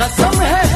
कसम है